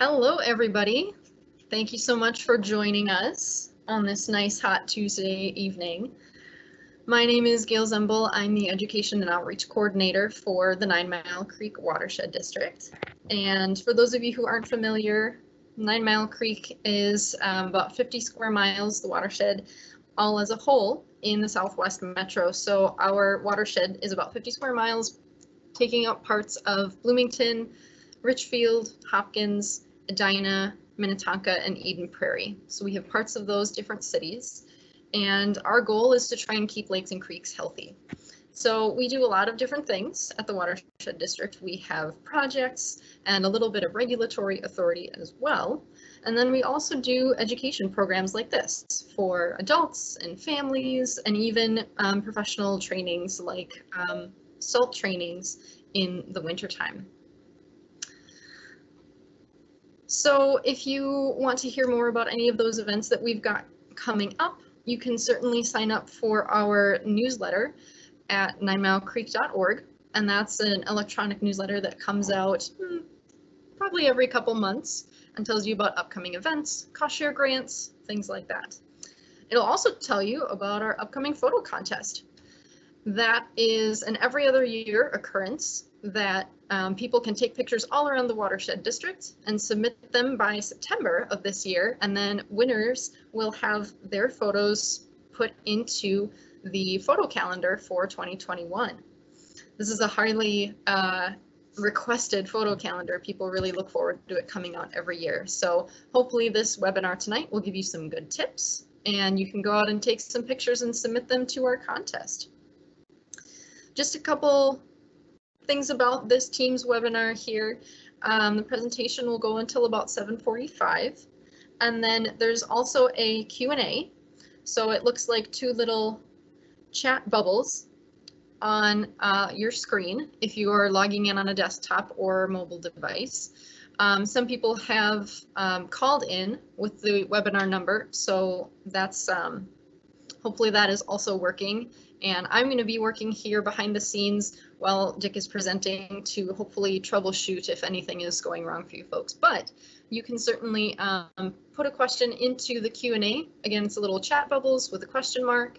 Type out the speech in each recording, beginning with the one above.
Hello, everybody. Thank you so much for joining us on this nice hot Tuesday evening. My name is Gail Zembel. I'm the Education and Outreach Coordinator for the Nine Mile Creek Watershed District. And for those of you who aren't familiar, Nine Mile Creek is um, about 50 square miles, the watershed, all as a whole in the Southwest Metro. So our watershed is about 50 square miles, taking up parts of Bloomington, Richfield, Hopkins, Edina, Minnetonka, and Eden Prairie. So we have parts of those different cities. And our goal is to try and keep lakes and creeks healthy. So we do a lot of different things at the Watershed District. We have projects and a little bit of regulatory authority as well. And then we also do education programs like this for adults and families and even um, professional trainings like um, SALT trainings in the wintertime. So if you want to hear more about any of those events that we've got coming up, you can certainly sign up for our newsletter at ninemilecreek.org. And that's an electronic newsletter that comes out hmm, probably every couple months and tells you about upcoming events, cost share grants, things like that. It'll also tell you about our upcoming photo contest. That is an every other year occurrence that um, people can take pictures all around the watershed district and submit them by September of this year. And then winners will have their photos put into the photo calendar for 2021. This is a highly uh, requested photo calendar. People really look forward to it coming out every year. So hopefully this webinar tonight will give you some good tips and you can go out and take some pictures and submit them to our contest. Just a couple things about this Teams webinar here. Um, the presentation will go until about 7.45. And then there's also a Q&A. So it looks like two little chat bubbles on uh, your screen if you are logging in on a desktop or mobile device. Um, some people have um, called in with the webinar number, so that's um, hopefully that is also working. And I'm going to be working here behind the scenes while Dick is presenting to hopefully troubleshoot if anything is going wrong for you folks. But you can certainly um, put a question into the Q&A. Again, it's a little chat bubbles with a question mark,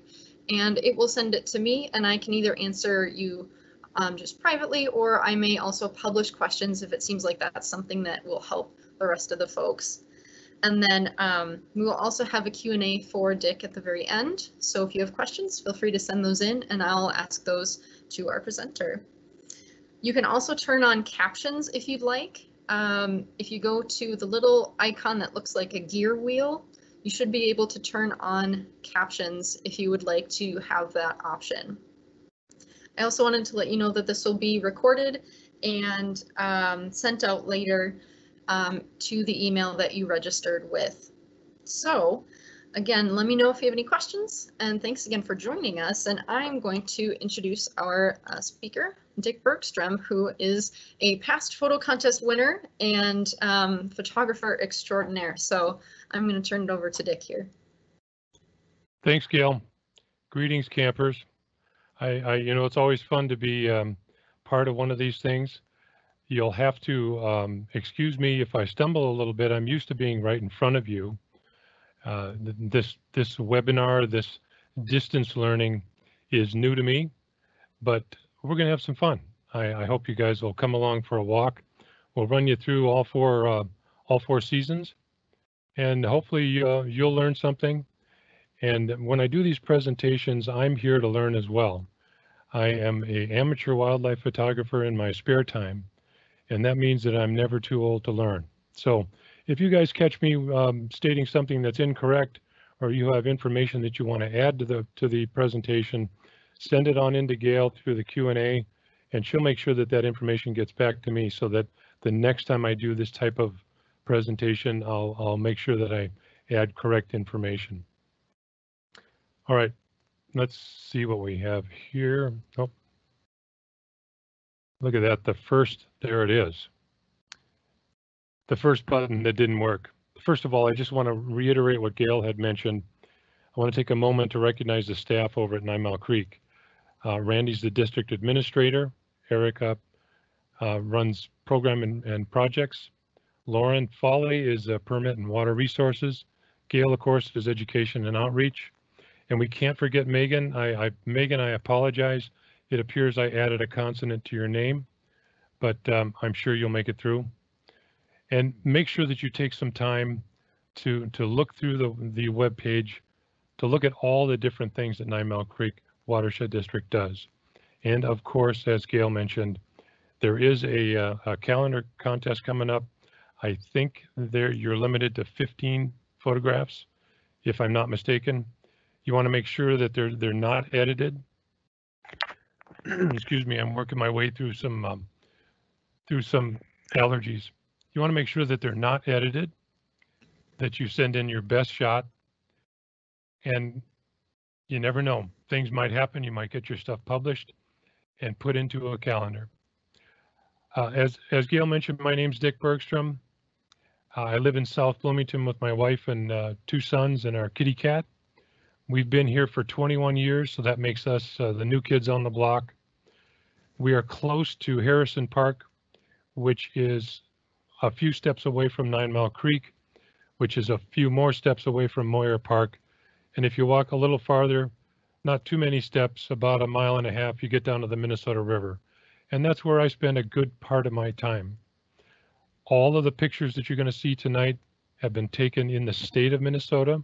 and it will send it to me, and I can either answer you um, just privately, or I may also publish questions if it seems like that's something that will help the rest of the folks. And then um, we will also have a Q&A for Dick at the very end. So if you have questions, feel free to send those in and I'll ask those to our presenter. You can also turn on captions if you'd like. Um, if you go to the little icon that looks like a gear wheel, you should be able to turn on captions if you would like to have that option. I also wanted to let you know that this will be recorded and um, sent out later um, to the email that you registered with. So again, let me know if you have any questions and thanks again for joining us. And I'm going to introduce our uh, speaker, Dick Bergstrom, who is a past photo contest winner and um, photographer extraordinaire. So I'm going to turn it over to Dick here. Thanks, Gail. Greetings, campers. I, I you know, it's always fun to be um, part of one of these things. You'll have to um, excuse me if I stumble a little bit. I'm used to being right in front of you. Uh, this this webinar, this distance learning is new to me, but we're going to have some fun. I, I, hope you guys will come along for a walk. We'll run you through all four uh, all four seasons, and hopefully uh, you'll learn something. And when I do these presentations, I'm here to learn as well. I am a amateur wildlife photographer in my spare time, and that means that I'm never too old to learn. So if you guys catch me um, stating something that's incorrect, or you have information that you want to add to the to the presentation, send it on into Gail through the Q&A, and she'll make sure that that information gets back to me so that the next time I do this type of presentation, I'll, I'll make sure that I add correct information. All right, let's see what we have here. Oh, Look at that, the first, there it is. The first button that didn't work. First of all, I just want to reiterate what Gail had mentioned. I want to take a moment to recognize the staff over at Nine Mile Creek. Uh, Randy's the district administrator. Erica uh, runs program and, and projects. Lauren Foley is uh, Permit and Water Resources. Gail, of course, is Education and Outreach. And we can't forget Megan. I, I Megan, I apologize. It appears I added a consonant to your name, but um, I'm sure you'll make it through. And make sure that you take some time to to look through the the web page, to look at all the different things that Nine Mile Creek Watershed District does. And of course, as Gail mentioned, there is a, uh, a calendar contest coming up. I think there you're limited to 15 photographs, if I'm not mistaken. You want to make sure that they're they're not edited. Excuse me, I'm working my way through some um, through some allergies. You want to make sure that they're not edited, that you send in your best shot, and you never know. Things might happen. You might get your stuff published and put into a calendar. Uh, as as Gail mentioned, my name's Dick Bergstrom. Uh, I live in South Bloomington with my wife and uh, two sons and our kitty cat. We've been here for 21 years, so that makes us uh, the new kids on the block. We are close to Harrison Park, which is a few steps away from Nine Mile Creek, which is a few more steps away from Moir Park. And if you walk a little farther, not too many steps, about a mile and a half, you get down to the Minnesota River. And that's where I spend a good part of my time. All of the pictures that you're going to see tonight have been taken in the state of Minnesota.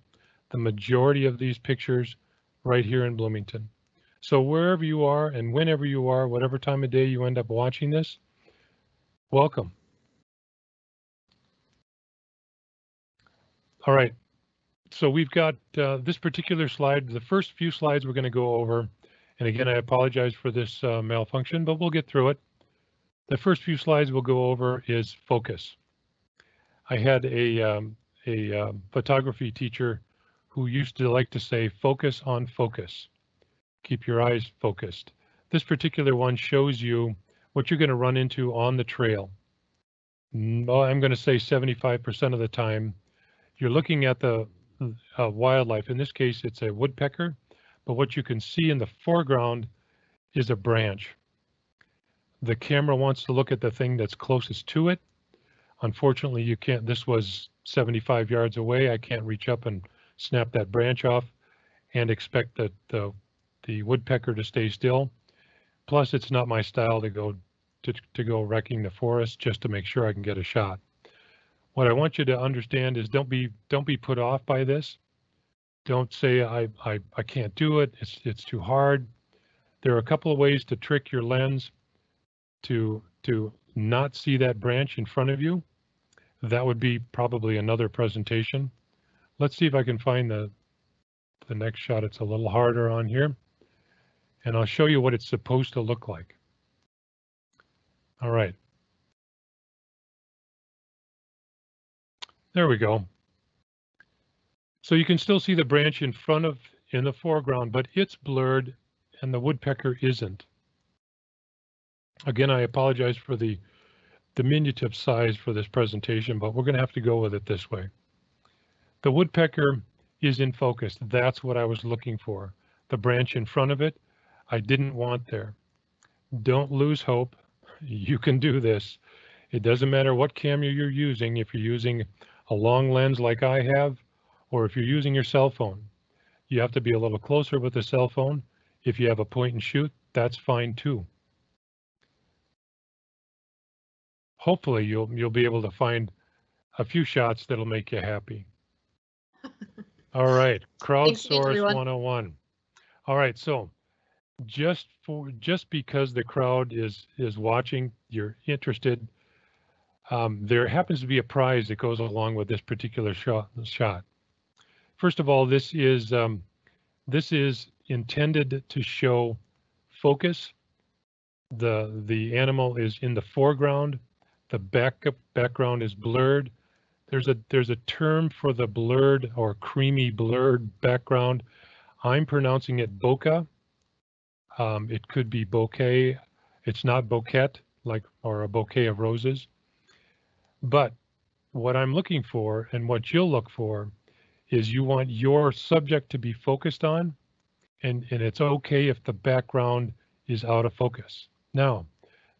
The majority of these pictures right here in Bloomington. So wherever you are and whenever you are, whatever time of day you end up watching this, welcome. All right, so we've got uh, this particular slide, the first few slides we're going to go over. And again, I apologize for this uh, malfunction, but we'll get through it. The first few slides we'll go over is focus. I had a, um, a uh, photography teacher who used to like to say, focus on focus. Keep your eyes focused. This particular one shows you what you're going to run into on the trail. Well, I'm going to say 75% of the time, you're looking at the uh, wildlife. In this case, it's a woodpecker, but what you can see in the foreground is a branch. The camera wants to look at the thing that's closest to it. Unfortunately, you can't, this was 75 yards away. I can't reach up and snap that branch off and expect that the, the woodpecker to stay still. Plus, it's not my style to go to, to go wrecking the forest just to make sure I can get a shot. What I want you to understand is don't be don't be put off by this. Don't say I, I, I can't do it. It's it's too hard. There are a couple of ways to trick your lens to to not see that branch in front of you. That would be probably another presentation. Let's see if I can find the the next shot. It's a little harder on here. And I'll show you what it's supposed to look like. All right. There we go. So you can still see the branch in front of in the foreground, but it's blurred and the woodpecker isn't. Again, I apologize for the diminutive size for this presentation, but we're going to have to go with it this way. The woodpecker is in focus. That's what I was looking for. The branch in front of it, I didn't want there. Don't lose hope. You can do this. It doesn't matter what camera you're using. If you're using a long lens like I have, or if you're using your cell phone, you have to be a little closer with the cell phone. If you have a point and shoot, that's fine too. Hopefully you'll you'll be able to find a few shots that'll make you happy. All right, crowdsource 101. All right, so just for just because the crowd is is watching, you're interested, um, there happens to be a prize that goes along with this particular shot. shot. First of all, this is um, this is intended to show focus. The the animal is in the foreground. The backup background is blurred. There's a there's a term for the blurred or creamy blurred background. I'm pronouncing it bokeh. Um, it could be bouquet. It's not bouquet like or a bouquet of roses. But what I'm looking for and what you'll look for is you want your subject to be focused on, and, and it's okay if the background is out of focus. Now,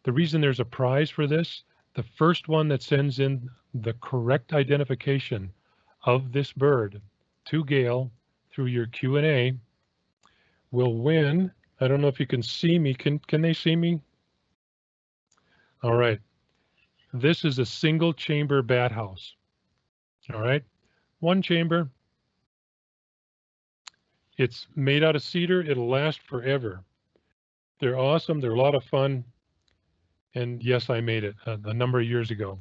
the reason there's a prize for this, the first one that sends in the correct identification of this bird to Gail through your Q&A will win. I don't know if you can see me. Can, can they see me? All right. This is a single chamber bat house. All right. One chamber. It's made out of cedar. It'll last forever. They're awesome. They're a lot of fun. And yes, I made it a, a number of years ago.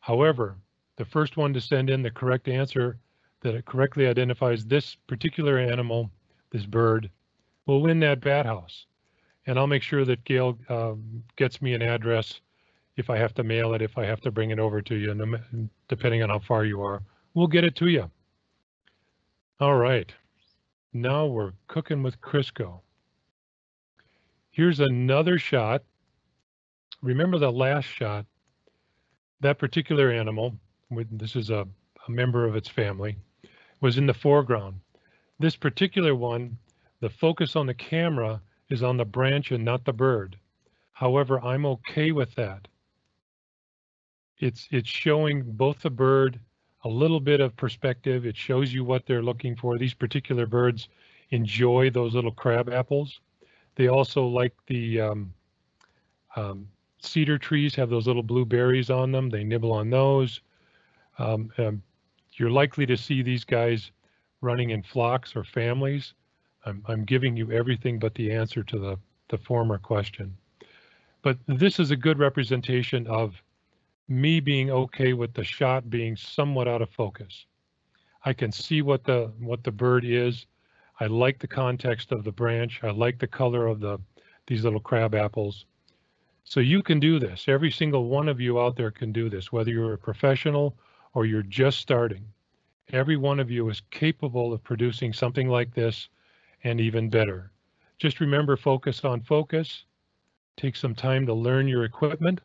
However, the first one to send in the correct answer that it correctly identifies this particular animal, this bird, will win that bat house. And I'll make sure that Gail um, gets me an address if I have to mail it, if I have to bring it over to you, and depending on how far you are, we'll get it to you. All right, now we're cooking with Crisco. Here's another shot. Remember the last shot, that particular animal, this is a, a member of its family, was in the foreground. This particular one, the focus on the camera is on the branch and not the bird. However, I'm okay with that. It's, it's showing both the bird a little bit of perspective. It shows you what they're looking for. These particular birds enjoy those little crab apples. They also like the um, um, cedar trees have those little blueberries on them. They nibble on those. Um, um, you're likely to see these guys running in flocks or families. I'm, I'm giving you everything but the answer to the, the former question. But this is a good representation of me being okay with the shot being somewhat out of focus. I can see what the what the bird is. I like the context of the branch. I like the color of the these little crab apples. So you can do this. Every single one of you out there can do this, whether you're a professional or you're just starting. Every one of you is capable of producing something like this and even better. Just remember focus on focus. Take some time to learn your equipment.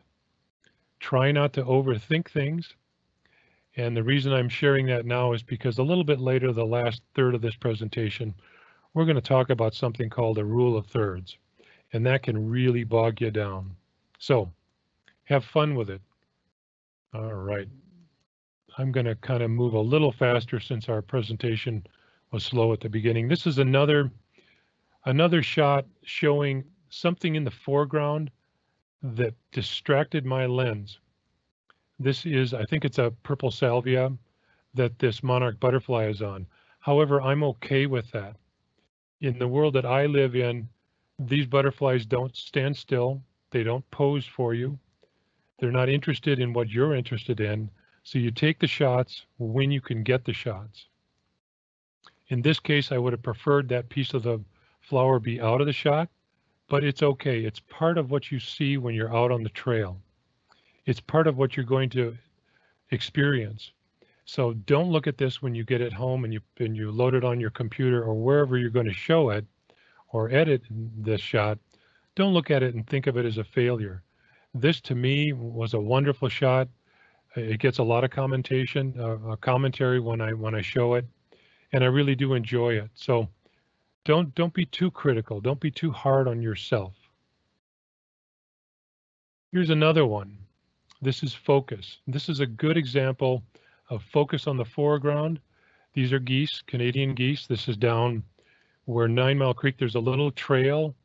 Try not to overthink things. And the reason I'm sharing that now is because a little bit later, the last third of this presentation, we're going to talk about something called a rule of thirds, and that can really bog you down. So have fun with it. All right. I'm going to kind of move a little faster since our presentation was slow at the beginning. This is another another shot showing something in the foreground that distracted my lens. This is, I think it's a purple salvia that this monarch butterfly is on. However, I'm okay with that. In the world that I live in, these butterflies don't stand still. They don't pose for you. They're not interested in what you're interested in. So you take the shots when you can get the shots. In this case, I would have preferred that piece of the flower be out of the shot, but it's okay. It's part of what you see when you're out on the trail it's part of what you're going to experience. So don't look at this when you get it home and you and you load it on your computer or wherever you're going to show it or edit this shot. Don't look at it and think of it as a failure. This to me was a wonderful shot. It gets a lot of commentation, uh, commentary when I when I show it, and I really do enjoy it. So don't don't be too critical. Don't be too hard on yourself. Here's another one. This is focus. This is a good example of focus on the foreground. These are geese, Canadian geese. This is down where Nine Mile Creek. There's a little trail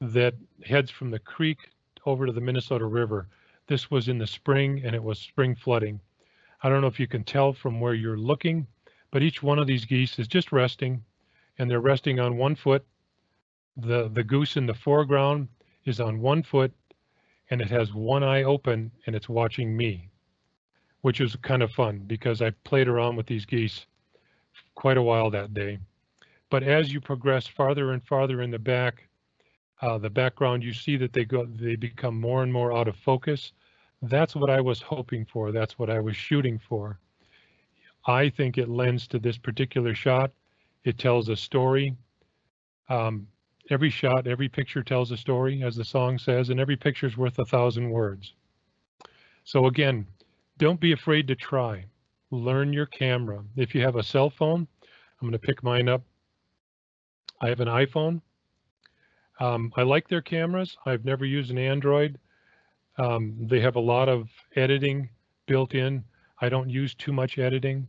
that heads from the creek over to the Minnesota River. This was in the spring and it was spring flooding. I don't know if you can tell from where you're looking, but each one of these geese is just resting and they're resting on one foot. The, the goose in the foreground is on one foot and it has one eye open and it's watching me, which is kind of fun because I played around with these geese quite a while that day. But as you progress farther and farther in the back, uh, the background, you see that they go, they become more and more out of focus. That's what I was hoping for. That's what I was shooting for. I think it lends to this particular shot. It tells a story. Um, every shot, every picture tells a story, as the song says, and every picture is worth a thousand words. So again, don't be afraid to try. Learn your camera. If you have a cell phone, I'm going to pick mine up. I have an iPhone. Um, I like their cameras. I've never used an Android. Um, they have a lot of editing built in. I don't use too much editing.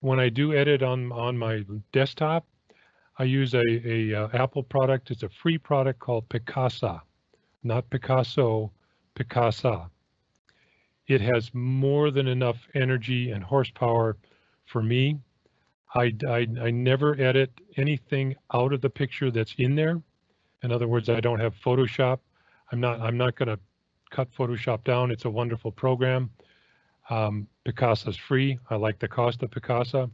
When I do edit on, on my desktop, I use a, a uh, Apple product. It's a free product called Picasa, not Picasso, Picasa. It has more than enough energy and horsepower for me. I, I, I never edit anything out of the picture that's in there. In other words, I don't have Photoshop. I'm not I'm not going to cut Photoshop down. It's a wonderful program. Um, Picasa's free. I like the cost of Picasa.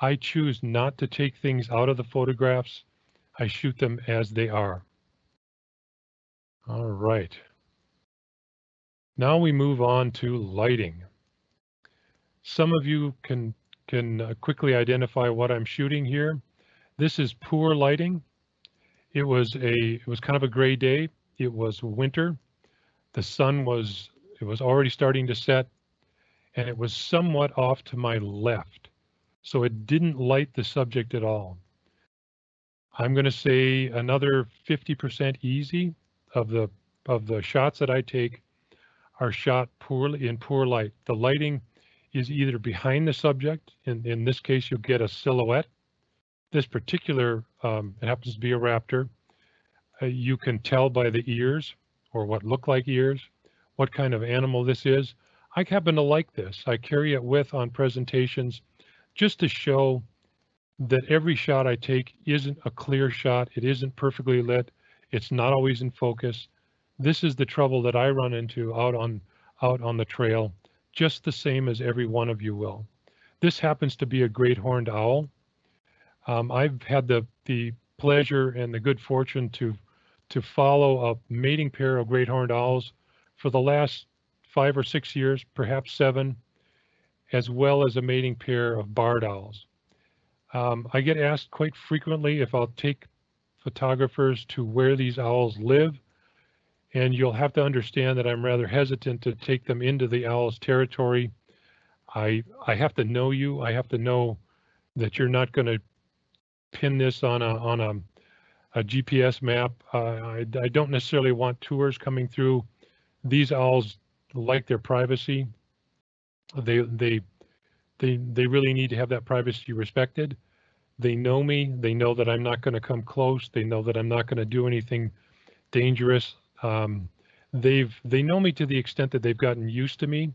I choose not to take things out of the photographs. I shoot them as they are. All right. Now we move on to lighting. Some of you can can uh, quickly identify what I'm shooting here. This is poor lighting. It was a it was kind of a gray day. It was winter. The sun was it was already starting to set and it was somewhat off to my left. So it didn't light the subject at all. I'm going to say another 50% easy of the of the shots that I take are shot poorly in poor light. The lighting is either behind the subject. In, in this case, you'll get a silhouette. This particular, um, it happens to be a raptor. Uh, you can tell by the ears or what look like ears, what kind of animal this is. I happen to like this. I carry it with on presentations just to show that every shot I take isn't a clear shot. It isn't perfectly lit. It's not always in focus. This is the trouble that I run into out on out on the trail, just the same as every one of you will. This happens to be a great horned owl. Um, I've had the the pleasure and the good fortune to to follow a mating pair of great horned owls for the last five or six years, perhaps seven, as well as a mating pair of barred owls. Um, I get asked quite frequently if I'll take photographers to where these owls live and you'll have to understand that I'm rather hesitant to take them into the owl's territory. I I have to know you. I have to know that you're not going to pin this on a on a, a GPS map. Uh, I, I don't necessarily want tours coming through. These owls like their privacy. They they they they really need to have that privacy respected. They know me. They know that I'm not going to come close. They know that I'm not going to do anything dangerous. Um, they've they know me to the extent that they've gotten used to me,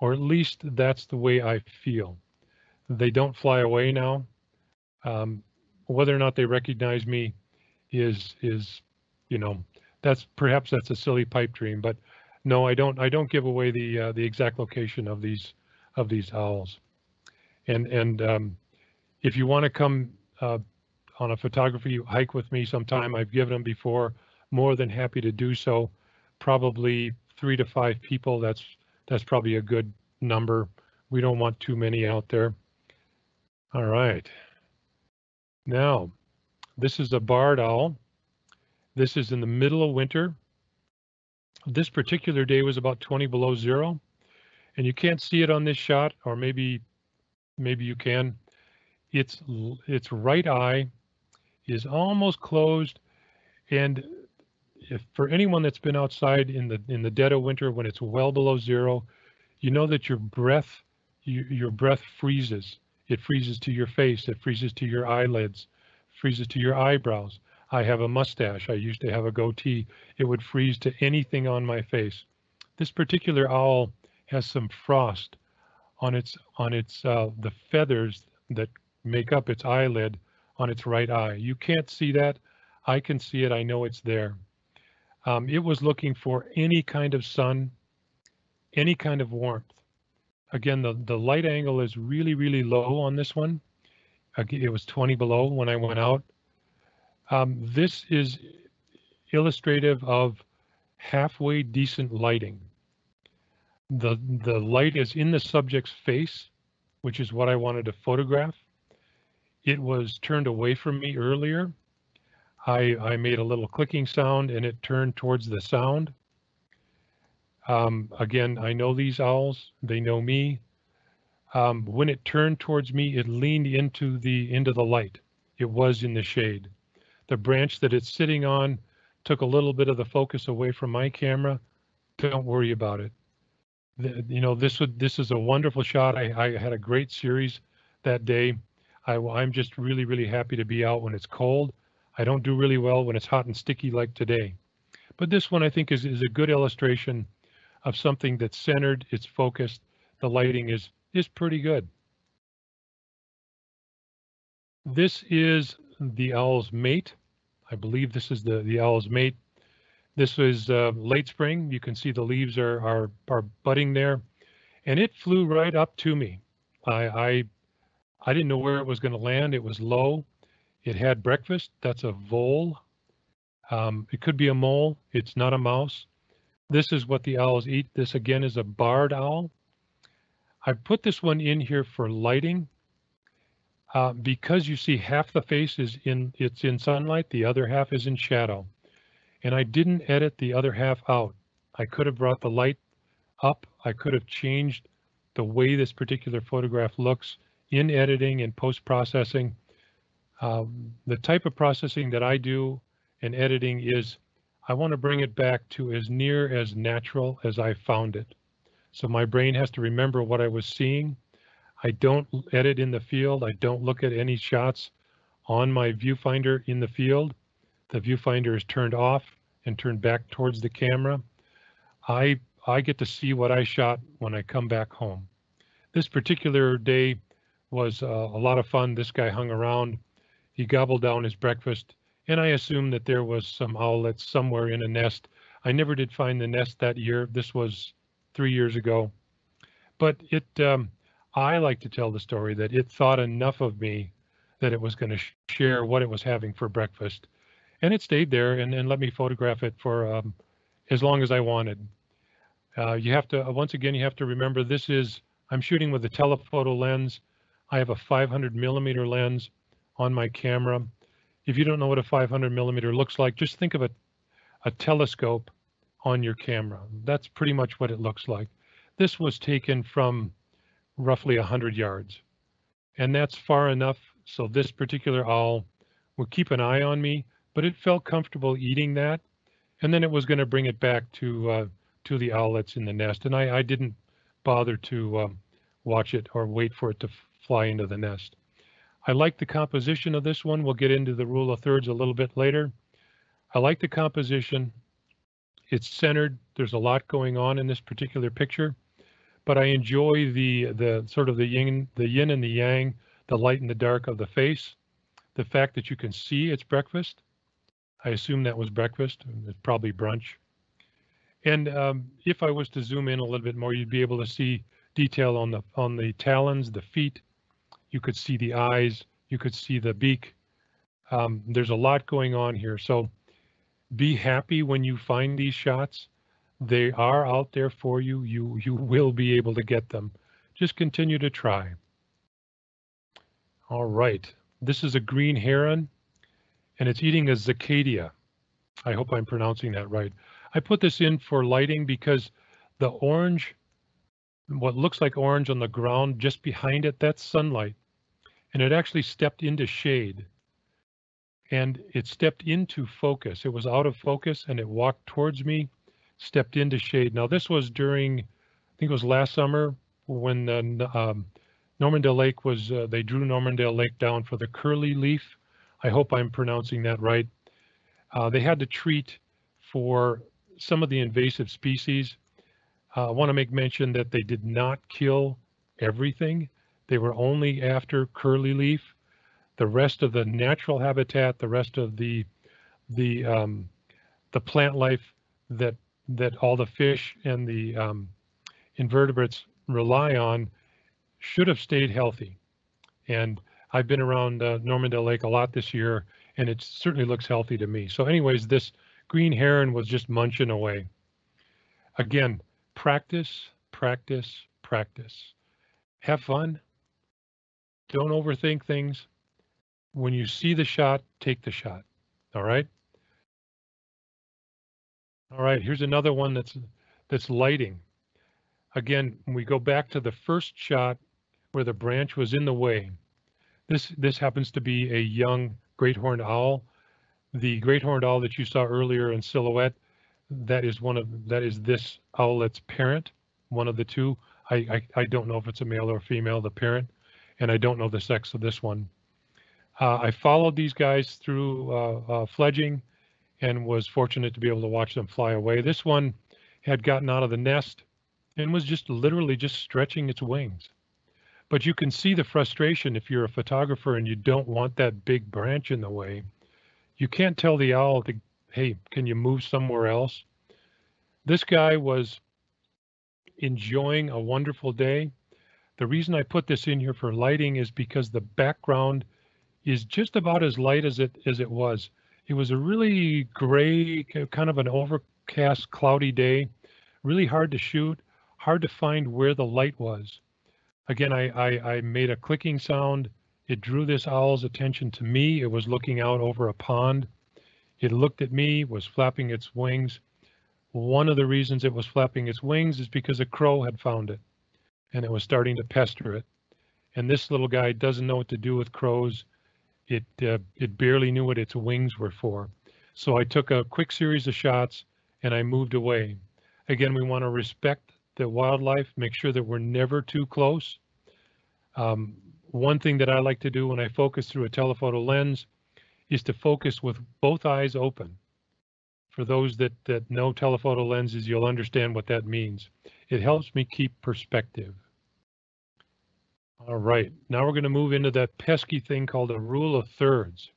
or at least that's the way I feel. They don't fly away now. Um, whether or not they recognize me is is you know that's perhaps that's a silly pipe dream, but no, I don't I don't give away the uh, the exact location of these of these owls. And and um, if you want to come uh, on a photography hike with me sometime, I've given them before more than happy to do so. Probably three to five people. That's that's probably a good number. We don't want too many out there. All right. Now, this is a barred owl. This is in the middle of winter. This particular day was about 20 below zero, and you can't see it on this shot, or maybe maybe you can. Its its right eye is almost closed, and if for anyone that's been outside in the in the dead of winter when it's well below zero, you know that your breath you, your breath freezes. It freezes to your face. It freezes to your eyelids. Freezes to your eyebrows. I have a mustache. I used to have a goatee. It would freeze to anything on my face. This particular owl has some frost on its on its uh, the feathers that make up its eyelid on its right eye. You can't see that. I can see it. I know it's there. Um, it was looking for any kind of sun, any kind of warmth. Again, the, the light angle is really, really low on this one. It was 20 below when I went out. Um, this is illustrative of halfway decent lighting. The, the light is in the subject's face, which is what I wanted to photograph. It was turned away from me earlier I, I made a little clicking sound and it turned towards the sound. Um, again, I know these owls, they know me. Um, when it turned towards me, it leaned into the into the light. It was in the shade. The branch that it's sitting on took a little bit of the focus away from my camera. Don't worry about it. the, you know, this would, this is a wonderful shot. I, I had a great series that day. I, I'm just really, really happy to be out when it's cold. I don't do really well when it's hot and sticky like today. But this one I think is, is a good illustration of something that's centered, it's focused, the lighting is, is pretty good. This is the owl's mate. I believe this is the, the owl's mate. This was uh, late spring. You can see the leaves are, are, are budding there. And it flew right up to me. I, I, I didn't know where it was going to land. It was low. It had breakfast. That's a vole. Um, it could be a mole. It's not a mouse. This is what the owls eat. This again is a barred owl. I put this one in here for lighting. Uh, because you see half the face is in it's in sunlight, the other half is in shadow. And I didn't edit the other half out. I could have brought the light up. I could have changed the way this particular photograph looks in editing and post-processing. Um, the type of processing that I do in editing is I want to bring it back to as near as natural as I found it. So my brain has to remember what I was seeing I don't edit in the field. I don't look at any shots on my viewfinder in the field. The viewfinder is turned off and turned back towards the camera. I, I get to see what I shot when I come back home. This particular day was uh, a lot of fun. This guy hung around. He gobbled down his breakfast, and I assumed that there was some owlets somewhere in a nest. I never did find the nest that year. This was three years ago. But it, um, I like to tell the story that it thought enough of me that it was going to sh share what it was having for breakfast. And it stayed there and, and let me photograph it for um, as long as I wanted. Uh, you have to, uh, once again, you have to remember this is, I'm shooting with a telephoto lens. I have a 500 millimeter lens on my camera. If you don't know what a 500 millimeter looks like, just think of a, a telescope on your camera. That's pretty much what it looks like. This was taken from roughly 100 yards. And that's far enough so this particular owl would keep an eye on me, but it felt comfortable eating that. And then it was going to bring it back to uh, to the owlets in the nest. And I, I didn't bother to um, watch it or wait for it to fly into the nest. I like the composition of this one. We'll get into the rule of thirds a little bit later. I like the composition. It's centered. There's a lot going on in this particular picture but I enjoy the the sort of the yin the yin and the yang, the light and the dark of the face. The fact that you can see it's breakfast. I assume that was breakfast. It's probably brunch. And um, if I was to zoom in a little bit more, you'd be able to see detail on the on the talons, the feet. You could see the eyes. You could see the beak. Um, there's a lot going on here. So be happy when you find these shots. They are out there for you. You, you will be able to get them. Just continue to try. All right, this is a green heron and it's eating a cicada. I hope I'm pronouncing that right. I put this in for lighting because the orange, what looks like orange on the ground just behind it, that's sunlight. And it actually stepped into shade. And it stepped into focus. It was out of focus and it walked towards me stepped into shade. Now this was during, I think it was last summer when um, Normandale Lake was, uh, they drew Normandale Lake down for the curly leaf. I hope I'm pronouncing that right. Uh, they had to treat for some of the invasive species. Uh, I want to make mention that they did not kill everything. They were only after curly leaf. The rest of the natural habitat, the rest of the the um, the plant life that that all the fish and the um, invertebrates rely on should have stayed healthy. And I've been around uh, Normandale Lake a lot this year, and it certainly looks healthy to me. So anyways, this green heron was just munching away. Again, practice, practice, practice. Have fun. Don't overthink things. When you see the shot, take the shot. All right. All right, here's another one that's that's lighting. Again, we go back to the first shot where the branch was in the way, this this happens to be a young great horned owl. The great horned owl that you saw earlier in silhouette, that is one of that is this owlet's parent. one of the two. I, I, I don't know if it's a male or female, the parent, and I don't know the sex of this one. Uh, I followed these guys through uh, uh, fledging and was fortunate to be able to watch them fly away. This one had gotten out of the nest and was just literally just stretching its wings. But you can see the frustration if you're a photographer and you don't want that big branch in the way. You can't tell the owl to, hey, can you move somewhere else? This guy was enjoying a wonderful day. The reason I put this in here for lighting is because the background is just about as light as it as it was. It was a really gray, kind of an overcast, cloudy day, really hard to shoot, hard to find where the light was. Again, I, I, I made a clicking sound. It drew this owl's attention to me. It was looking out over a pond. It looked at me, was flapping its wings. One of the reasons it was flapping its wings is because a crow had found it and it was starting to pester it. And this little guy doesn't know what to do with crows. It, uh, it barely knew what its wings were for. So I took a quick series of shots and I moved away. Again, we want to respect the wildlife, make sure that we're never too close. Um, one thing that I like to do when I focus through a telephoto lens is to focus with both eyes open. For those that, that know telephoto lenses, you'll understand what that means. It helps me keep perspective. All right, now we're going to move into that pesky thing called a rule of thirds.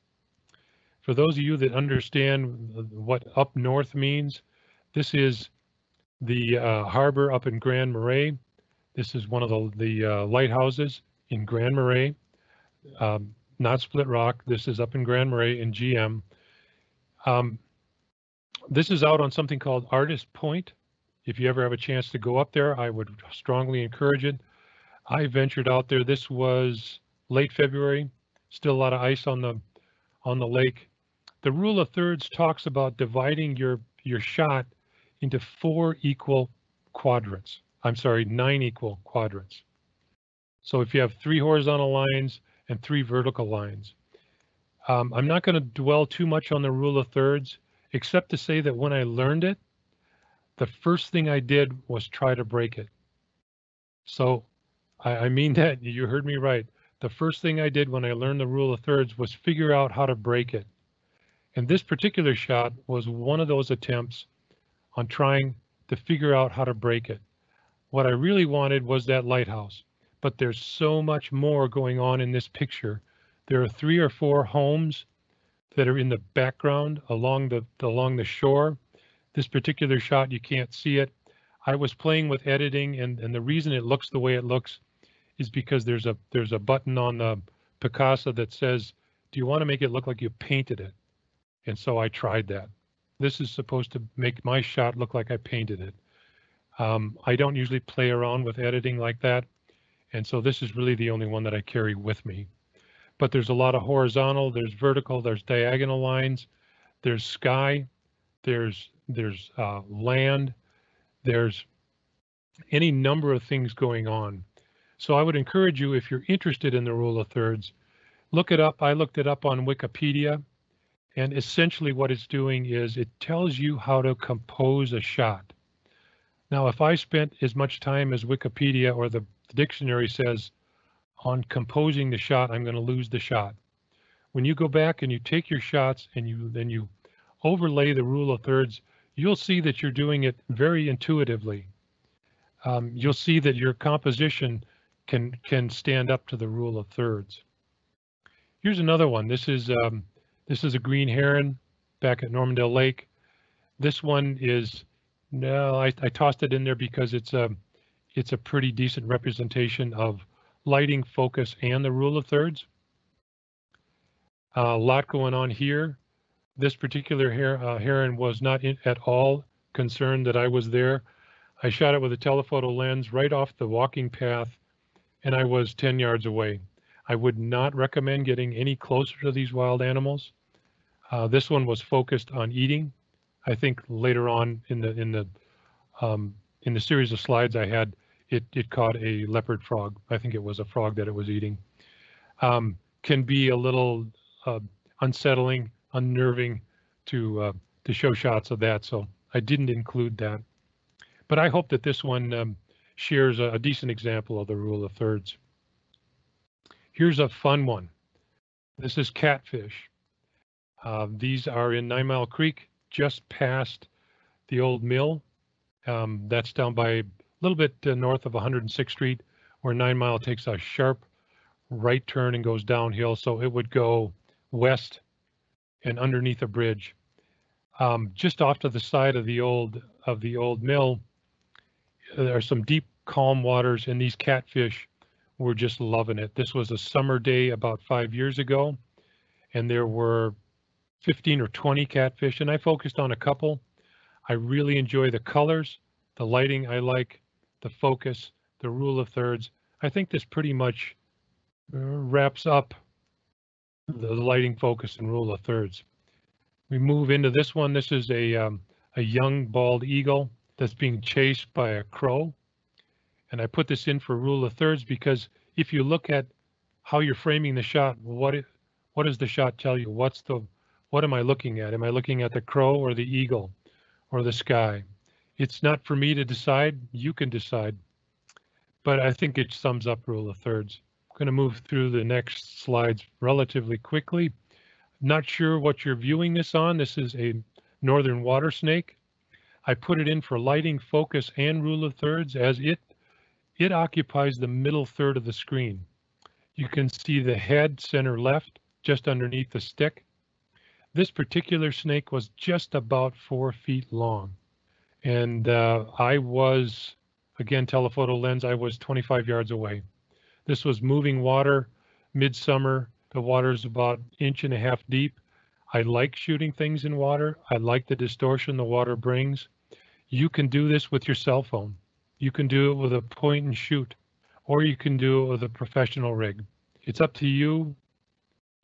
For those of you that understand what up north means, this is the uh, harbor up in Grand Marais. This is one of the, the uh, lighthouses in Grand Marais, um, not Split Rock. This is up in Grand Marais in GM. Um, this is out on something called Artist Point. If you ever have a chance to go up there, I would strongly encourage it. I ventured out there. This was late February, still a lot of ice on the on the lake. The rule of thirds talks about dividing your your shot into four equal quadrants. I'm sorry, nine equal quadrants. So if you have three horizontal lines and three vertical lines, um, I'm not going to dwell too much on the rule of thirds, except to say that when I learned it, the first thing I did was try to break it. So I, I mean that you heard me right. The first thing I did when I learned the rule of thirds was figure out how to break it. And this particular shot was one of those attempts on trying to figure out how to break it. What I really wanted was that lighthouse, but there's so much more going on in this picture. There are three or four homes that are in the background along the along the shore. This particular shot, you can't see it. I was playing with editing and, and the reason it looks the way it looks is because there's a there's a button on the Picasa that says, do you want to make it look like you painted it? And so I tried that. This is supposed to make my shot look like I painted it. Um, I don't usually play around with editing like that. And so this is really the only one that I carry with me. But there's a lot of horizontal, there's vertical, there's diagonal lines, there's sky, there's there's uh, land, there's any number of things going on. So I would encourage you, if you're interested in the rule of thirds, look it up. I looked it up on Wikipedia. And essentially what it's doing is it tells you how to compose a shot. Now, if I spent as much time as Wikipedia or the, dictionary says on composing the shot, I'm going to lose the shot. When you go back and you take your shots and you then you overlay the rule of thirds, you'll see that you're doing it very intuitively. Um, you'll see that your composition can can stand up to the rule of thirds. Here's another one. This is um, this is a green heron back at Normandale Lake. This one is no, I, I tossed it in there because it's a it's a pretty decent representation of lighting, focus, and the rule of thirds. A lot going on here. This particular her uh, heron was not in, at all concerned that I was there. I shot it with a telephoto lens right off the walking path, and I was 10 yards away. I would not recommend getting any closer to these wild animals. Uh, this one was focused on eating. I think later on in the in the um, in the series of slides I had, it it caught a leopard frog. I think it was a frog that it was eating. Um, can be a little uh, unsettling, unnerving to uh, to show shots of that. So I didn't include that. But I hope that this one um, shares a, a decent example of the rule of thirds. Here's a fun one. This is catfish. Uh, these are in Nine Mile Creek, just past the old mill. Um, that's down by a little bit uh, north of 106th Street, where Nine Mile takes a sharp right turn and goes downhill. So it would go west and underneath a bridge. Um, just off to the side of the old of the old mill, there are some deep, calm waters, and these catfish were just loving it. This was a summer day about five years ago, and there were 15 or 20 catfish, and I focused on a couple. I really enjoy the colors, the lighting I like, the focus, the rule of thirds. I think this pretty much uh, wraps up the lighting focus and rule of thirds. We move into this one. This is a, um, a young bald eagle that's being chased by a crow. And I put this in for rule of thirds because if you look at how you're framing the shot, what what does the shot tell you? What's the what am I looking at? Am I looking at the crow or the eagle or the sky? It's not for me to decide. You can decide. But I think it sums up rule of thirds. I'm going to move through the next slides relatively quickly. Not sure what you're viewing this on. This is a northern water snake. I put it in for lighting, focus, and rule of thirds as it it occupies the middle third of the screen. You can see the head center left, just underneath the stick. This particular snake was just about four feet long. And uh, I was, again, telephoto lens, I was 25 yards away. This was moving water, midsummer. The water is about inch and a half deep. I like shooting things in water. I like the distortion the water brings. You can do this with your cell phone. You can do it with a point and shoot, or you can do it with a professional rig. It's up to you,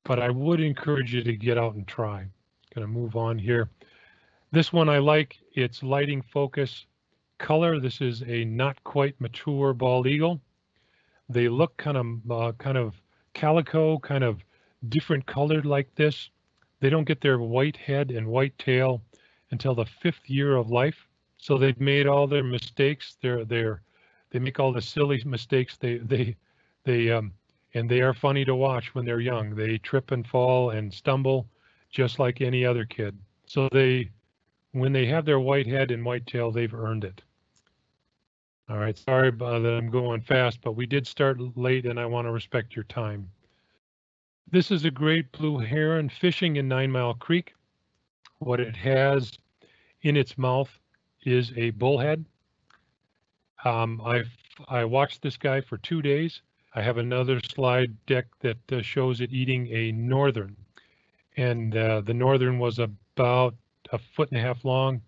but I would encourage you to get out and try. To move on here. This one I like. It's lighting focus color. This is a not quite mature bald eagle. They look kind of uh, kind of calico, kind of different colored like this. They don't get their white head and white tail until the fifth year of life. So they've made all their mistakes. They're they're they make all the silly mistakes. They they they um and they are funny to watch when they're young. They trip and fall and stumble just like any other kid. So they when they have their white head and white tail, they've earned it. All right, sorry that I'm going fast, but we did start late and I want to respect your time. This is a great blue heron fishing in Nine Mile Creek. What it has in its mouth is a bullhead. Um, I've I watched this guy for two days. I have another slide deck that uh, shows it eating a northern, and uh, the northern was about a foot and a half long.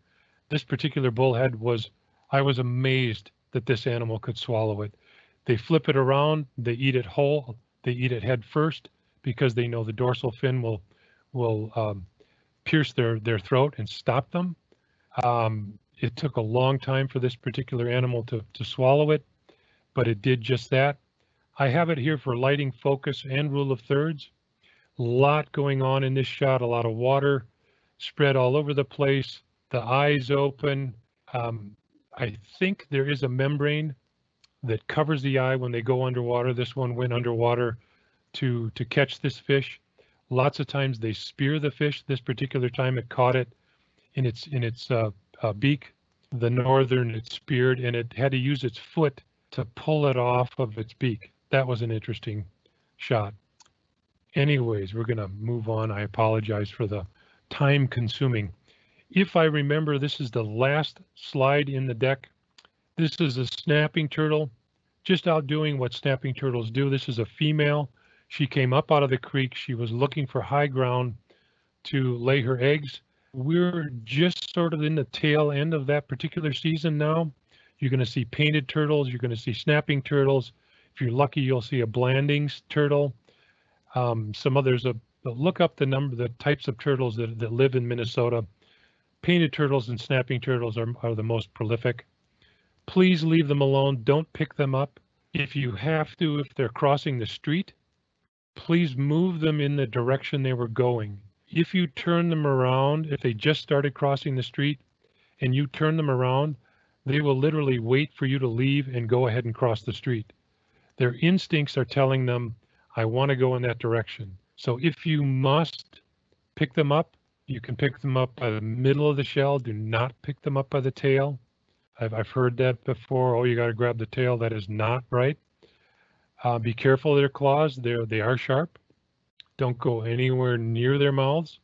This particular bullhead was, I was amazed that this animal could swallow it. They flip it around, they eat it whole, they eat it head first because they know the dorsal fin will will um, pierce their their throat and stop them. Um, it took a long time for this particular animal to, to swallow it, but it did just that. I have it here for lighting, focus, and rule of thirds. A lot going on in this shot, a lot of water spread all over the place, the eyes open. Um, I think there is a membrane that covers the eye when they go underwater. This one went underwater to, to catch this fish. Lots of times they spear the fish. This particular time it caught it in its in its uh, uh, beak, the northern it speared, and it had to use its foot to pull it off of its beak. That was an interesting shot. Anyways, we're going to move on. I apologize for the time consuming. If I remember, this is the last slide in the deck. This is a snapping turtle, just out doing what snapping turtles do. This is a female. She came up out of the creek. She was looking for high ground to lay her eggs. We're just sort of in the tail end of that particular season now. You're going to see painted turtles. You're going to see snapping turtles. If you're lucky, you'll see a Blandings turtle. Um, some others. Uh, look up the number, the types of turtles that, that live in Minnesota. Painted turtles and snapping turtles are, are the most prolific. Please leave them alone. Don't pick them up. If you have to, if they're crossing the street, please move them in the direction they were going if you turn them around, if they just started crossing the street and you turn them around, they will literally wait for you to leave and go ahead and cross the street. Their instincts are telling them, I want to go in that direction. So if you must pick them up, you can pick them up by the middle of the shell. Do not pick them up by the tail. I've, I've heard that before. Oh, you got to grab the tail. That is not right. Uh, be careful of their claws. They're, they are sharp. Don't go anywhere near their mouths.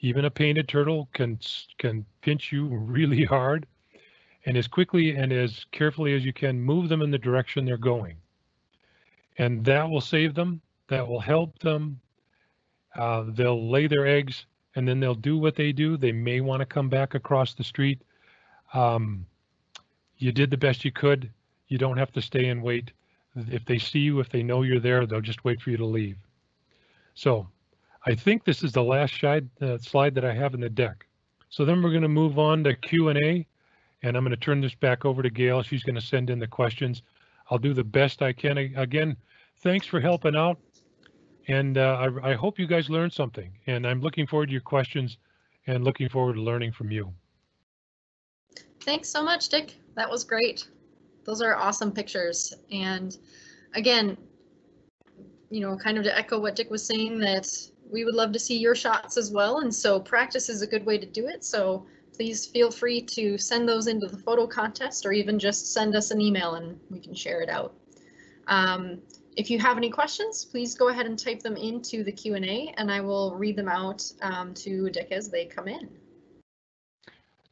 Even a painted turtle can, can pinch you really hard. And as quickly and as carefully as you can, move them in the direction they're going. And that will save them. That will help them. Uh, they'll lay their eggs and then they'll do what they do. They may want to come back across the street. Um, you did the best you could. You don't have to stay and wait. If they see you, if they know you're there, they'll just wait for you to leave. So I think this is the last slide, uh, slide that I have in the deck. So then we're going to move on to Q&A, and I'm going to turn this back over to Gail. She's going to send in the questions. I'll do the best I can. Again, thanks for helping out. And uh, I, I hope you guys learned something. And I'm looking forward to your questions and looking forward to learning from you. Thanks so much, Dick. That was great. Those are awesome pictures. And again, you know, kind of to echo what Dick was saying, that we would love to see your shots as well. And so practice is a good way to do it. So please feel free to send those into the photo contest or even just send us an email and we can share it out. Um, if you have any questions, please go ahead and type them into the Q&A and I will read them out um, to Dick as they come in.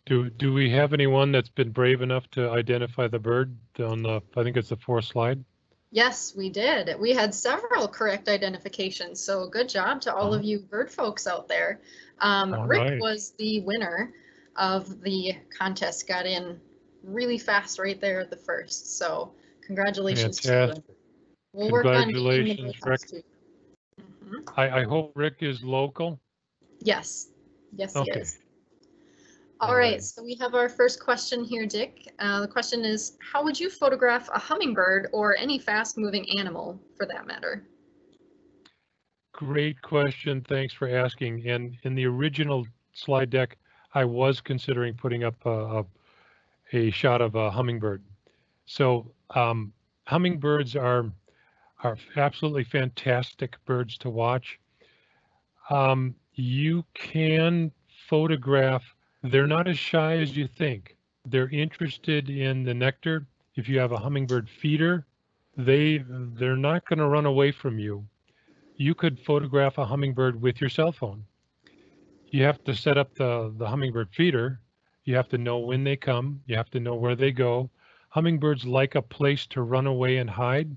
Do, do we have anyone that's been brave enough to identify the bird on the, I think it's the fourth slide? Yes, we did. We had several correct identifications, so good job to all of you bird folks out there. Um, Rick right. was the winner of the contest, got in really fast right there at the first, so congratulations to. Fantastic. We'll work on getting the Congratulations, house too. Mhm. I, I hope Rick is local. Yes, yes, he is. All right. so we have our first question here, Dick. Uh, the question is, how would you photograph a hummingbird or any fast-moving animal for that matter? Great question. Thanks for asking. And in the original slide deck, I was considering putting up a, a, a shot of a hummingbird. So um, hummingbirds are are absolutely fantastic birds to watch. Um, you can photograph. They're not as shy as you think. They're interested in the nectar. If you have a hummingbird feeder, they they're not going to run away from you you could photograph a hummingbird with your cell phone. You have to set up the, the hummingbird feeder. You have to know when they come. You have to know where they go. Hummingbirds like a place to run away and hide.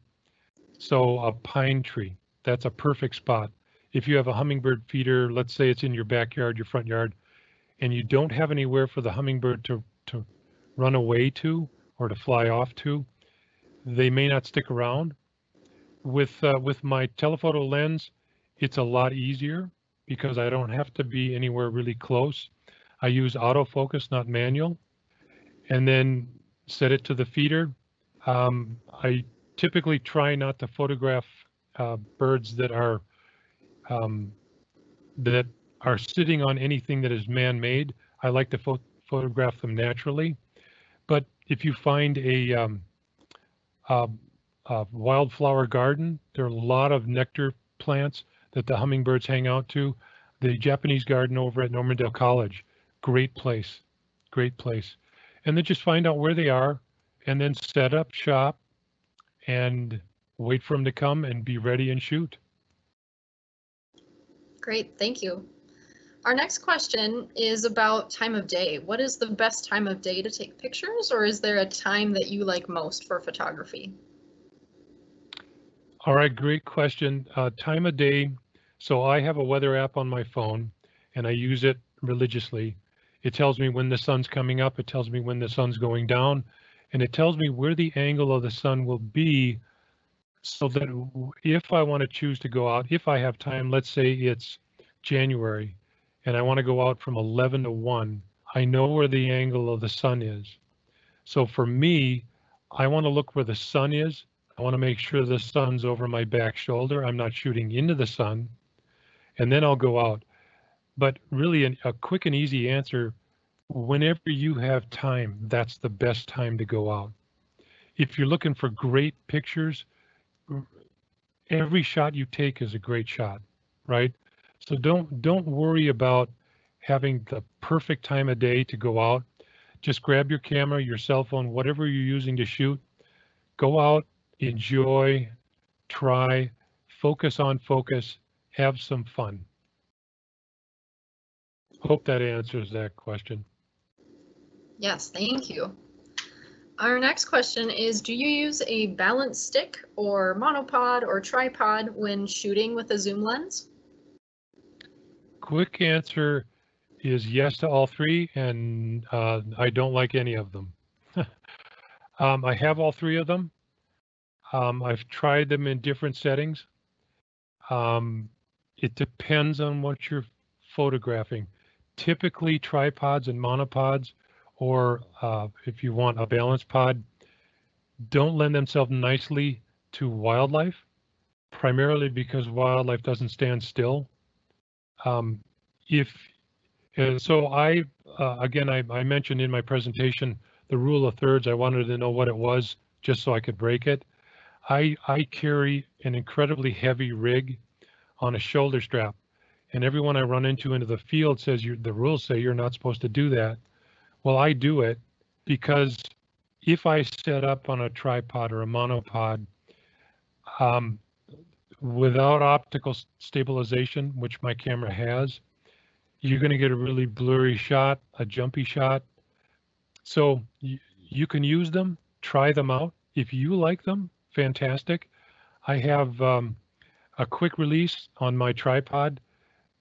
So a pine tree, that's a perfect spot. If you have a hummingbird feeder, let's say it's in your backyard, your front yard, and you don't have anywhere for the hummingbird to, to run away to or to fly off to, they may not stick around with uh, with my telephoto lens, it's a lot easier because I don't have to be anywhere really close. I use autofocus, not manual, and then set it to the feeder. Um, I typically try not to photograph uh, birds that are um, that are sitting on anything that is man-made. I like to pho- photograph them naturally. But if you find a um, uh, uh, wildflower garden. There are a lot of nectar plants that the hummingbirds hang out to. The Japanese garden over at Normandale College, great place, great place. And then just find out where they are and then set up shop and wait for them to come and be ready and shoot. Great, thank you. Our next question is about time of day. What is the best time of day to take pictures, or is there a time that you like most for photography? All right, great question. Uh, time of day. So I have a weather app on my phone and I use it religiously. It tells me when the sun's coming up, it tells me when the sun's going down, and it tells me where the angle of the sun will be so that if I want to choose to go out, if I have time, let's say it's January and I want to go out from 11 to 1, I know where the angle of the sun is. So for me, I want to look where the sun is I want to make sure the sun's over my back shoulder. I'm not shooting into the sun. And then I'll go out. But really, an, a quick and easy answer whenever you have time, that's the best time to go out. If you're looking for great pictures, every shot you take is a great shot, right? So don't don't worry about having the perfect time of day to go out. Just grab your camera, your cell phone, whatever you're using to shoot. Go out, enjoy, try, focus on focus, have some fun. Hope that answers that question. Yes, thank you. Our next question is, do you use a balance stick or monopod or tripod when shooting with a zoom lens? Quick answer is yes to all three, and uh, I don't like any of them. um, I have all three of them. Um, I've tried them in different settings. Um, it depends on what you're photographing. Typically, tripods and monopods, or uh, if you want a balance pod, don't lend themselves nicely to wildlife, primarily because wildlife doesn't stand still. Um, if so I, uh, again, I, I mentioned in my presentation the rule of thirds. I wanted to know what it was just so I could break it. I, I carry an incredibly heavy rig on a shoulder strap. And everyone I run into into the field says you the rules say you're not supposed to do that. Well, I do it because if I set up on a tripod or a monopod um, without optical stabilization, which my camera has, you're going to get a really blurry shot, a jumpy shot. So you, can use them, try them out. If you like them, fantastic. I have um, a quick release on my tripod.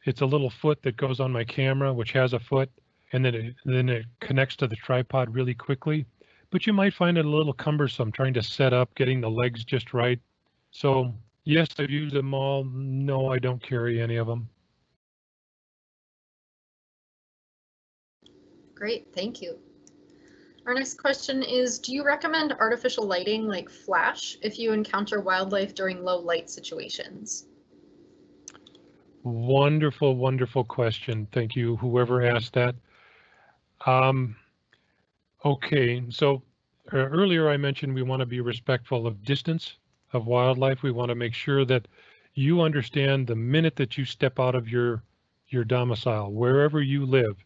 It's a little foot that goes on my camera, which has a foot, and then it, then it connects to the tripod really quickly. But you might find it a little cumbersome trying to set up, getting the legs just right. So yes, I've used them all. No, I don't carry any of them. Great, thank you. Our next question is, do you recommend artificial lighting like flash if you encounter wildlife during low light situations? Wonderful, wonderful question. Thank you, whoever asked that. Um, okay, so uh, earlier I mentioned we want to be respectful of distance of wildlife. We want to make sure that you understand the minute that you step out of your your domicile, wherever you live,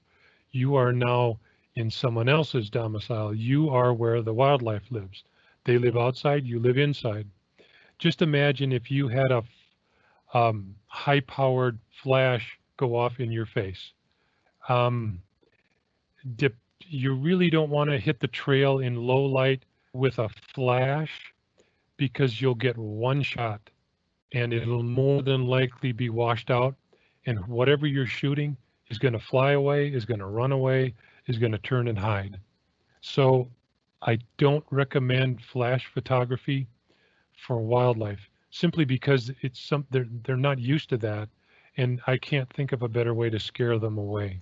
you are now in someone else's domicile. You are where the wildlife lives. They live outside, you live inside. Just imagine if you had a um, high powered flash go off in your face. Um, dip, you really don't want to hit the trail in low light with a flash because you'll get one shot and it'll more than likely be washed out. And whatever you're shooting, is going to fly away, is going to run away, is going to turn and hide. So I don't recommend flash photography for wildlife simply because it's some they're they're not used to that and I can't think of a better way to scare them away.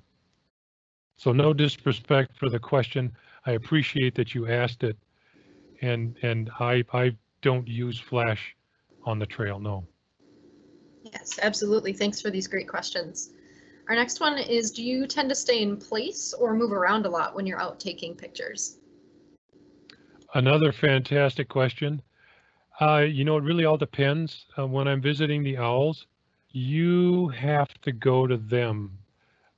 So no disrespect for the question. I appreciate that you asked it and and I I don't use flash on the trail, no. Yes, absolutely. Thanks for these great questions. Our next one is, do you tend to stay in place or move around a lot when you're out taking pictures? Another fantastic question. Uh, you know, it really all depends. Uh, when I'm visiting the owls, you have to go to them.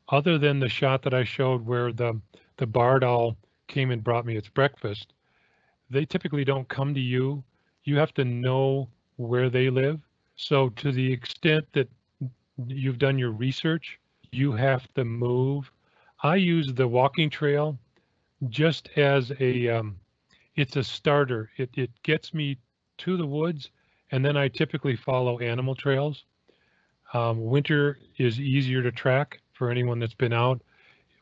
Other than the shot that I showed where the, the barred owl came and brought me its breakfast, they typically don't come to you. You have to know where they live. So to the extent that you've done your research, you have to move. I use the walking trail just as a, um, it's a starter. It, it gets me to the woods and then I typically follow animal trails. Um, winter is easier to track for anyone that's been out.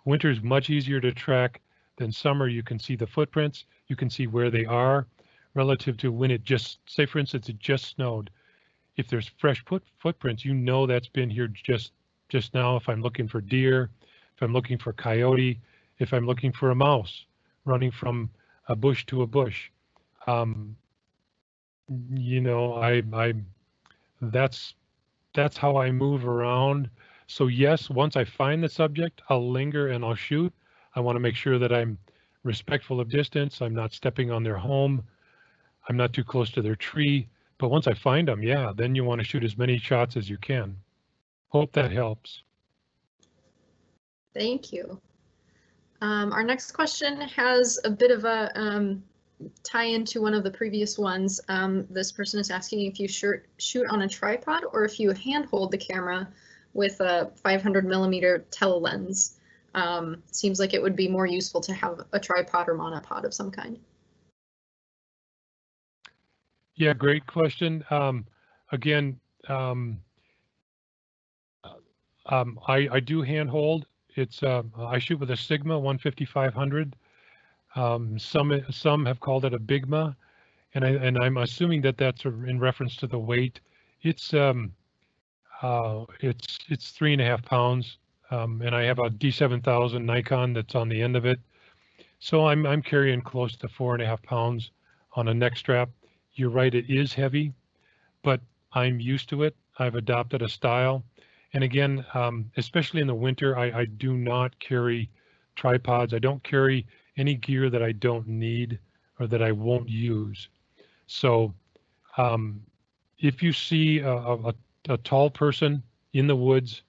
Winter is much easier to track than summer. You can see the footprints. You can see where they are relative to when it just, say for instance, it just snowed. If there's fresh foot, footprints, you know that's been here just just now if I'm looking for deer, if I'm looking for coyote, if I'm looking for a mouse running from a bush to a bush. Um, you know, I, I, that's, that's how I move around. So yes, once I find the subject, I'll linger and I'll shoot. I want to make sure that I'm respectful of distance. I'm not stepping on their home. I'm not too close to their tree. But once I find them, yeah, then you want to shoot as many shots as you can. Hope that helps. Thank you. Um, our next question has a bit of a um, tie into one of the previous ones. Um, this person is asking if you shoot, shoot on a tripod or if you handhold the camera with a 500 millimeter telelens. Um, seems like it would be more useful to have a tripod or monopod of some kind. Yeah, great question. Um, again, um, um, I, I do handhold. It's uh, I shoot with a Sigma 15500. Um, some some have called it a Bigma, and I and I'm assuming that that's in reference to the weight. It's um, uh, it's it's three and a half pounds, um, and I have a D7000 Nikon that's on the end of it. So I'm I'm carrying close to four and a half pounds on a neck strap. You're right, it is heavy, but I'm used to it. I've adopted a style. And again, um, especially in the winter, I, I do not carry tripods. I don't carry any gear that I don't need or that I won't use. So um, if you see a, a, a, tall person in the woods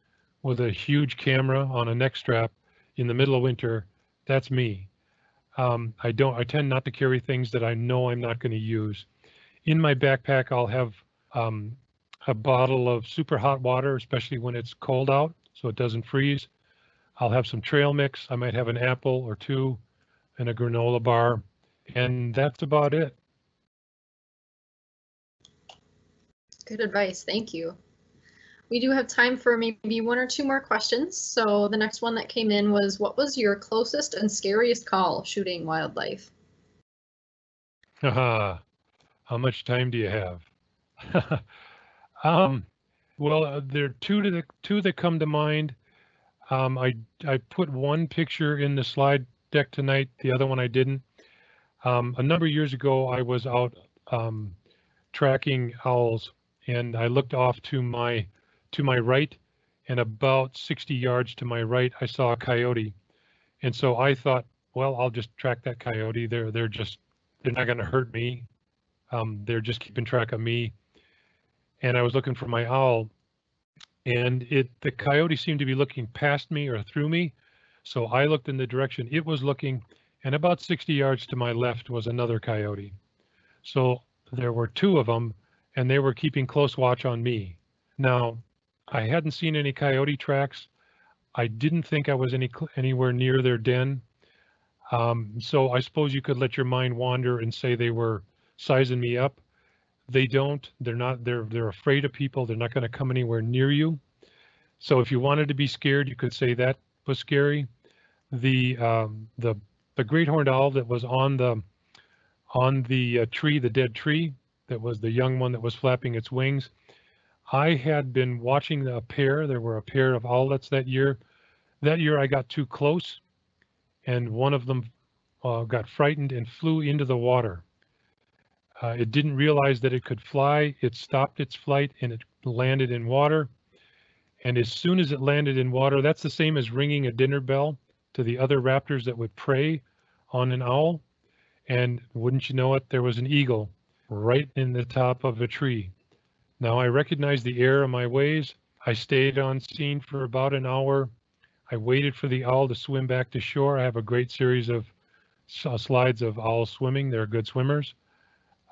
with a huge camera on a neck strap in the middle of winter, that's me. Um, I don't. I tend not to carry things that I know I'm not going to use. In my backpack, I'll have um, a bottle of super hot water, especially when it's cold out, so it doesn't freeze. I'll have some trail mix. I might have an apple or two and a granola bar, and that's about it. Good advice. Thank you. We do have time for maybe one or two more questions. So the next one that came in was, what was your closest and scariest call shooting wildlife? Haha, how much time do you have? um, well, uh, there are two to the two that come to mind. Um, I I put one picture in the slide deck tonight. The other one I didn't. Um, a number of years ago, I was out um, tracking owls, and I looked off to my to my right, and about 60 yards to my right, I saw a coyote. And so I thought, well, I'll just track that coyote. They're they're just they're not going to hurt me. Um, they're just keeping track of me. And I was looking for my owl, and it the coyote seemed to be looking past me or through me. So I looked in the direction it was looking, and about 60 yards to my left was another coyote. So there were two of them, and they were keeping close watch on me. Now, I hadn't seen any coyote tracks. I didn't think I was any anywhere near their den. Um, so I suppose you could let your mind wander and say they were sizing me up. They don't. They're not. They're they're afraid of people. They're not going to come anywhere near you. So if you wanted to be scared, you could say that was scary. The um, the the great horned owl that was on the on the uh, tree, the dead tree, that was the young one that was flapping its wings. I had been watching a pair. There were a pair of owlets that year. That year I got too close and one of them uh, got frightened and flew into the water. Uh, it didn't realize that it could fly. It stopped its flight and it landed in water. And as soon as it landed in water, that's the same as ringing a dinner bell to the other raptors that would prey on an owl. And wouldn't you know it, there was an eagle right in the top of a tree. Now I recognize the error of my ways. I stayed on scene for about an hour. I waited for the owl to swim back to shore. I have a great series of slides of owls swimming. They're good swimmers.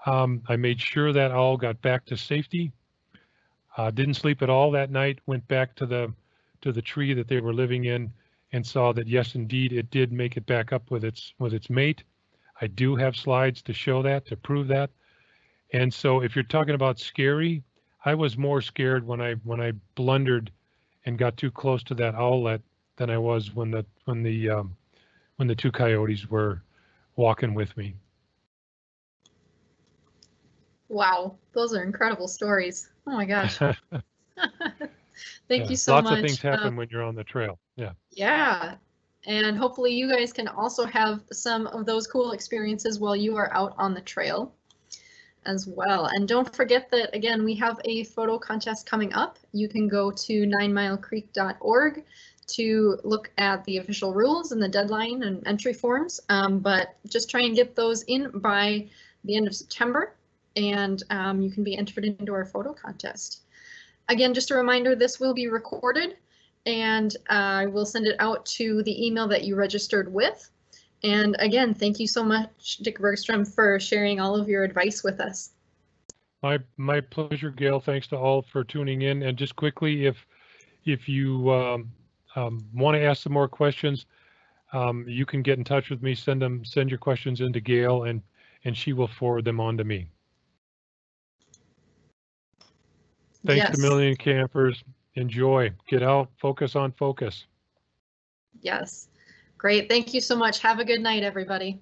Um, I made sure that all got back to safety. Uh, didn't sleep at all that night. Went back to the to the tree that they were living in and saw that yes, indeed, it did make it back up with its with its mate. I do have slides to show that to prove that. And so, if you're talking about scary, I was more scared when I when I blundered and got too close to that owlet than I was when the when the um, when the two coyotes were walking with me. Wow, those are incredible stories. Oh my gosh. Thank yeah, you so lots much. Lots of things happen um, when you're on the trail. Yeah. Yeah. And hopefully you guys can also have some of those cool experiences while you are out on the trail as well. And don't forget that, again, we have a photo contest coming up. You can go to ninemilecreek.org to look at the official rules and the deadline and entry forms, um, but just try and get those in by the end of September, and um, you can be entered into our photo contest. Again, just a reminder, this will be recorded, and I will send it out to the email that you registered with. And again, thank you so much, Dick Bergstrom, for sharing all of your advice with us. My, my pleasure, Gail. Thanks to all for tuning in. And just quickly, if, if you um, um, want to ask some more questions, um, you can get in touch with me, send them, send your questions into Gail and, and she will forward them on to me. Thanks Yes. to Million Campers. Enjoy, get out, focus on focus. Yes. Great. Thank you so much. Have a good night, everybody.